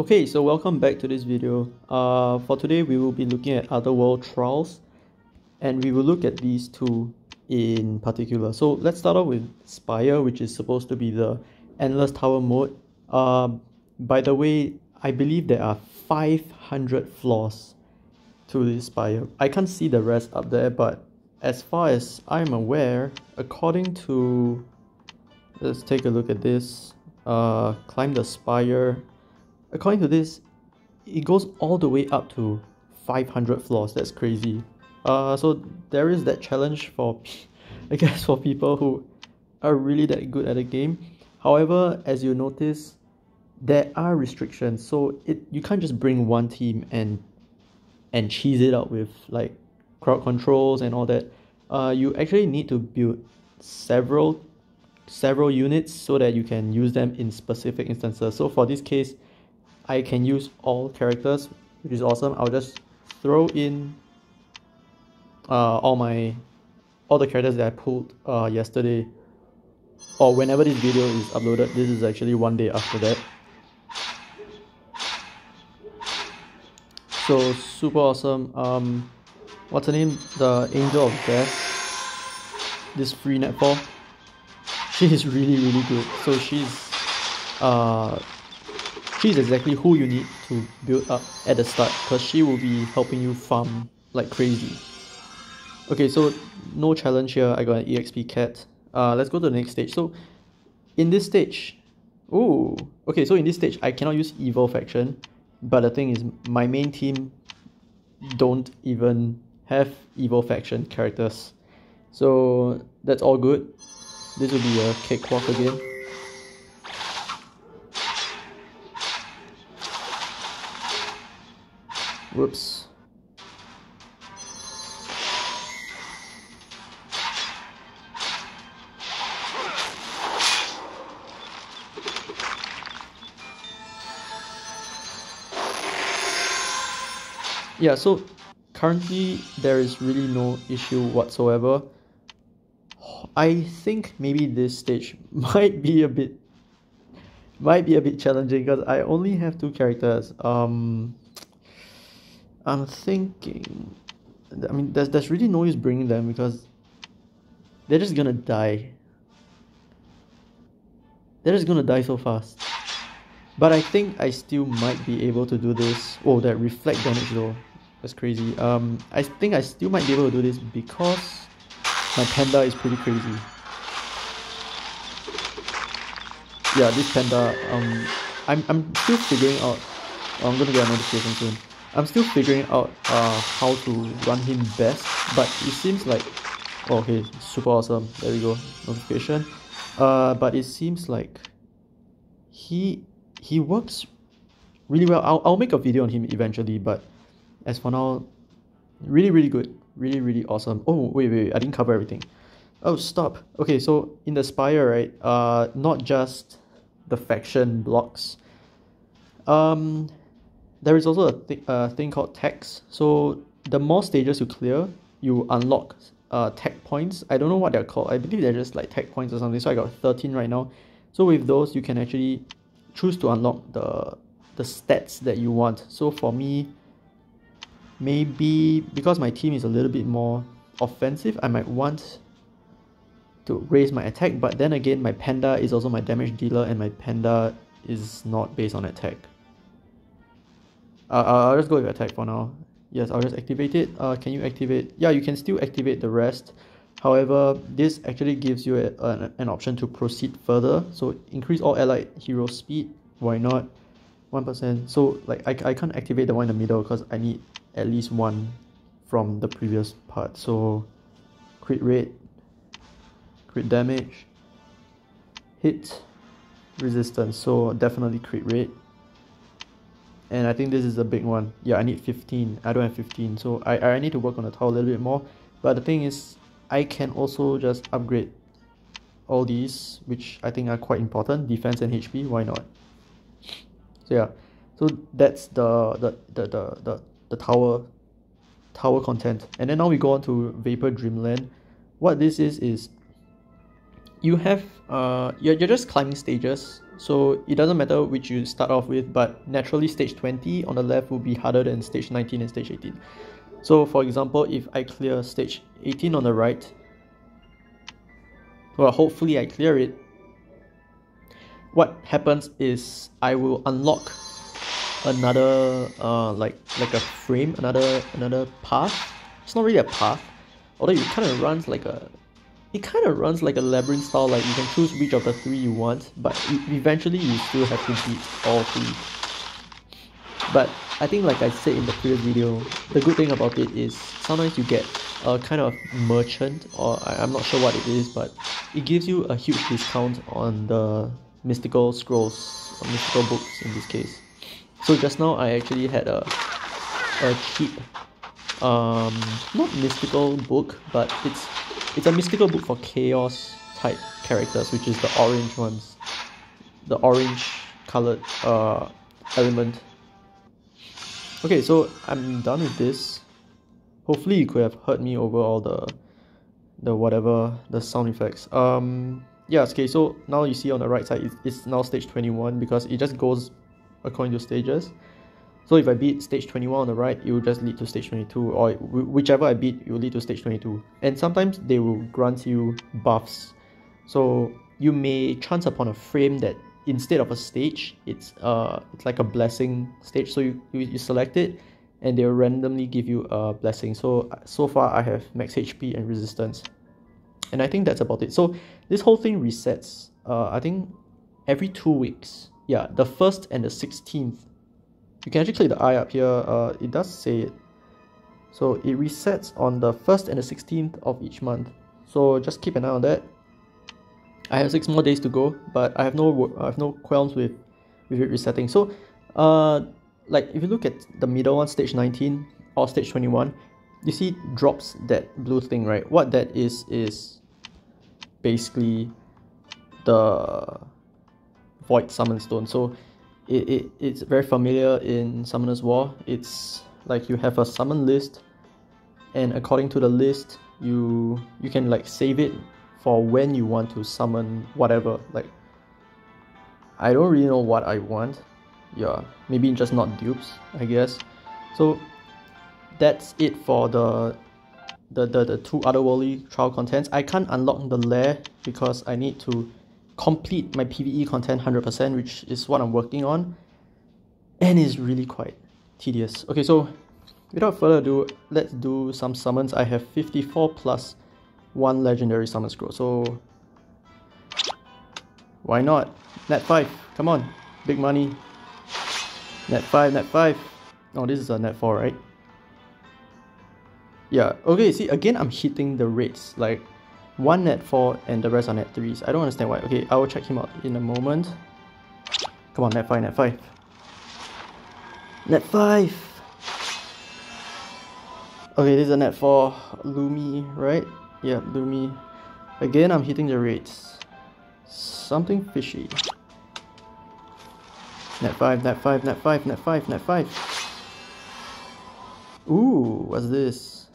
Okay, so welcome back to this video. Uh, for today, we will be looking at other world Trials, and we will look at these two in particular. So let's start off with Spire, which is supposed to be the Endless Tower mode. Uh, by the way, I believe there are 500 floors to this Spire. I can't see the rest up there, but as far as I'm aware, according to... Let's take a look at this. Uh, climb the Spire according to this, it goes all the way up to 500 floors. That's crazy. Uh, so there is that challenge for, I guess, for people who are really that good at the game. However, as you notice, there are restrictions. So it you can't just bring one team and and cheese it out with like crowd controls and all that. Uh, you actually need to build several several units so that you can use them in specific instances. So for this case, I can use all characters, which is awesome. I'll just throw in uh, all my all the characters that I pulled uh, yesterday or whenever this video is uploaded. This is actually one day after that. So super awesome. Um, what's her name? The Angel of Death. This free netball. She is really really good. So she's uh she's exactly who you need to build up at the start because she will be helping you farm like crazy. Okay, so no challenge here. I got an EXP cat. Uh, let's go to the next stage. So in this stage, oh, okay. So in this stage, I cannot use evil faction, but the thing is, my main team don't even have evil faction characters, so that's all good. This will be a cakewalk again. Whoops. Yeah, so currently there is really no issue whatsoever. I think maybe this stage might be a bit might be a bit challenging because I only have two characters. Um I'm thinking. I mean, there's there's really no use bringing them because they're just gonna die. They're just gonna die so fast. But I think I still might be able to do this. Oh, that reflect damage though. That's crazy. Um, I think I still might be able to do this because my panda is pretty crazy. Yeah, this panda. Um, I'm I'm still figuring out. Oh, I'm gonna get a notification soon. I'm still figuring out uh, how to run him best, but it seems like oh, okay, super awesome. There we go, notification. Uh, but it seems like he he works really well. I'll I'll make a video on him eventually, but as for now, really really good, really really awesome. Oh wait wait, wait I didn't cover everything. Oh stop. Okay, so in the spire, right? Uh, not just the faction blocks. Um, there is also a th- uh, thing called tags. So the more stages you clear, you unlock uh, tag points. I don't know what they're called. I believe they're just like tag points or something. So I got 13 right now. So with those, you can actually choose to unlock the the stats that you want. So for me, maybe because my team is a little bit more offensive, I might want to raise my attack. But then again, my panda is also my damage dealer, and my panda is not based on attack. Uh, I'll just go with attack for now. Yes, I'll just activate it. Uh, can you activate? Yeah, you can still activate the rest. However, this actually gives you a, an, an option to proceed further. So increase all allied hero speed. Why not? 1%. So like I, I can't activate the one in the middle because I need at least one from the previous part. So crit rate, crit damage, hit, resistance. So definitely crit rate and I think this is a big one. Yeah, I need 15. I don't have 15, so I, I need to work on the tower a little bit more. But the thing is, I can also just upgrade all these, which I think are quite important. Defense and HP, why not? So yeah, so that's the the the the the, the tower tower content. And then now we go on to Vapor Dreamland. What this is is you have uh you're, you're just climbing stages So it doesn't matter which you start off with, but naturally stage 20 on the left will be harder than stage 19 and stage 18. So for example, if I clear stage 18 on the right, well, hopefully I clear it. What happens is I will unlock another uh like like a frame, another another path. It's not really a path, although it kind of runs like a it kind of runs like a labyrinth style like you can choose which of the three you want but eventually you still have to beat all three. But I think like I said in the previous video the good thing about it is sometimes you get a kind of merchant or I, I'm not sure what it is but it gives you a huge discount on the mystical scrolls or mystical books in this case. So just now I actually had a a cheap um not mystical book but it's it's a mystical book for chaos type characters, which is the orange ones. The orange colored uh, element. Okay, so I'm done with this. Hopefully you could have heard me over all the the whatever the sound effects. Um yeah, okay, so now you see on the right side it's, it's now stage 21 because it just goes according to stages. So if I beat stage 21 on the right, it will just lead to stage 22, or whichever I beat, it will lead to stage 22. And sometimes they will grant you buffs. So you may chance upon a frame that instead of a stage, it's uh it's like a blessing stage. So you, you, select it, and they'll randomly give you a blessing. So so far I have max HP and resistance, and I think that's about it. So this whole thing resets. Uh, I think every two weeks. Yeah, the first and the sixteenth you can actually click the eye up here. Uh, it does say it. So it resets on the 1st and the 16th of each month. So just keep an eye on that. I have six more days to go but I have no I have no qualms with with it resetting. So uh like if you look at the middle one stage 19 or stage 21 you see drops that blue thing right? What that is is basically the void summon stone. So it, it it's very familiar in Summoner's War. It's like you have a summon list and according to the list you you can like save it for when you want to summon whatever. Like I don't really know what I want. Yeah maybe just not dupes I guess. So that's it for the the, the, the two otherworldly trial contents. I can't unlock the lair because I need to complete my PvE content 100%, which is what I'm working on, and is really quite tedious. Okay, so without further ado, let's do some summons. I have 54 plus one legendary summon scroll, so why not? Net 5, come on, big money. Net 5, net 5. Oh, this is a net 4, right? Yeah, okay, see, again, I'm hitting the rates, like, one net 4 and the rest are net 3s. I don't understand why. Okay, I will check him out in a moment. Come on, net 5, net 5. Net 5! Okay, this is a net 4. Lumi, right? Yeah, Lumi. Again, I'm hitting the rates. Something fishy. Net 5, net 5, net 5, net 5, net 5. Ooh, what's this?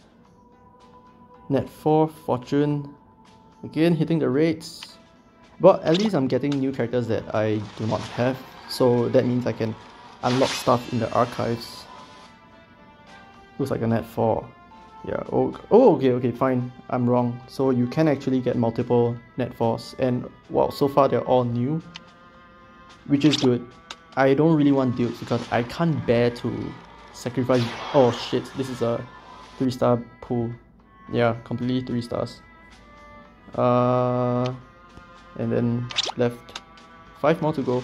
Net 4, Fortune, Again, hitting the rates. But at least I'm getting new characters that I do not have. So that means I can unlock stuff in the archives. Looks like a net 4. Yeah, oh, oh okay, okay, fine. I'm wrong. So you can actually get multiple net 4s. And well, so far they're all new. Which is good. I don't really want dupes because I can't bear to sacrifice... Oh shit, this is a 3 star pool. Yeah, completely 3 stars uh, and then left. Five more to go.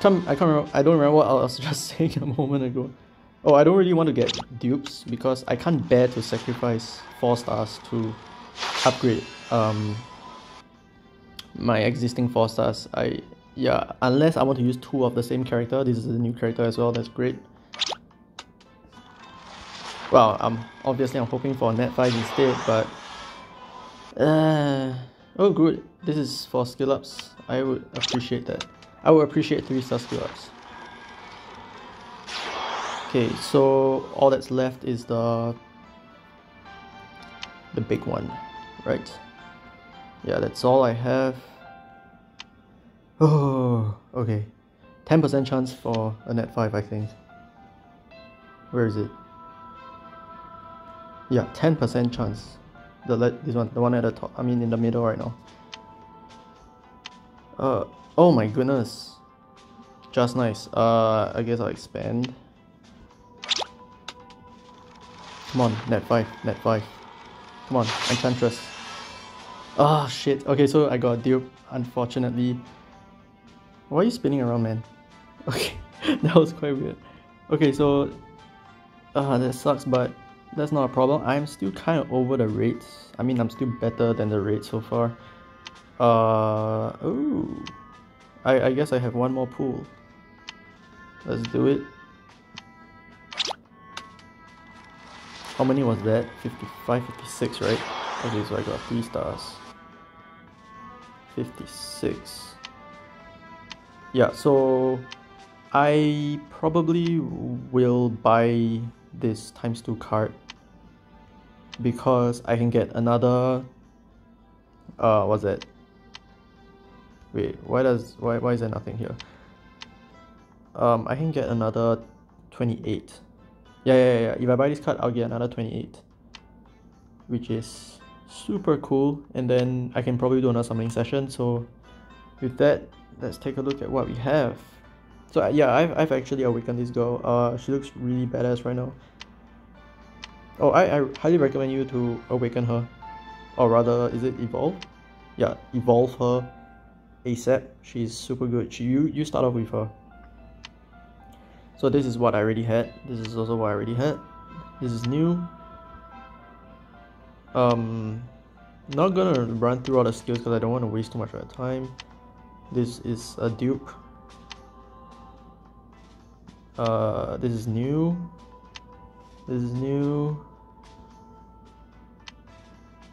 Come, I can't remember, I don't remember what I was just saying a moment ago. Oh I don't really want to get dupes because I can't bear to sacrifice 4 stars to upgrade um, my existing 4 stars. I yeah unless I want to use two of the same character this is a new character as well that's great well, um, obviously I'm hoping for net 5 instead, but... Uh, oh good, this is for skill ups. I would appreciate that. I would appreciate 3 star skill ups. Okay, so all that's left is the... The big one, right? yeah, that's all I have. Oh, okay. 10% chance for a net 5, I think. Where is it? Yeah, 10% chance. The this one, the one at the top. I mean, in the middle right now. Uh, oh my goodness. Just nice. Uh, I guess I'll expand. Come on, net 5, net 5. Come on, Enchantress. Oh shit. Okay, so I got dupe, unfortunately. Why are you spinning around, man? Okay, that was quite weird. Okay, so uh, that sucks, but that's not a problem. I'm still kind of over the rates. I mean, I'm still better than the rate so far. Uh, oh, I, I guess I have one more pool. Let's do it. How many was that? 55, 56, right? Okay, so I got 3 stars. 56. Yeah, so I probably will buy this times 2 card because I can get another uh what's that? Wait why does why, why is there nothing here? Um I can get another 28 yeah, yeah yeah if I buy this card I'll get another 28 which is super cool. And then I can probably do another summoning session. So with that let's take a look at what we have. So uh, yeah I've, I've actually awakened this girl. Uh she looks really badass right now oh I, I highly recommend you to awaken her. Or rather is it evolve? Yeah evolve her asap she's super good. She, you you start off with her. So this is what I already had. This is also what I already had. This is new. Um not gonna run through all the skills because I don't want to waste too much of my time. This is a dupe. Uh, this is new this is new.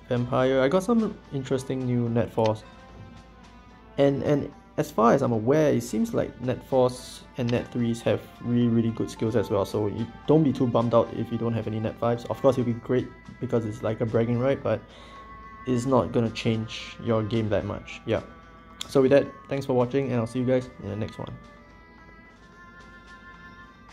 Vampire I got some interesting new net 4s. And and as far as I'm aware it seems like net 4s and net 3s have really really good skills as well. So you don't be too bummed out if you don't have any net 5s of course it'll be great because it's like a bragging right but it's not gonna change your game that much. Yeah. So with that thanks for watching and I'll see you guys in the next one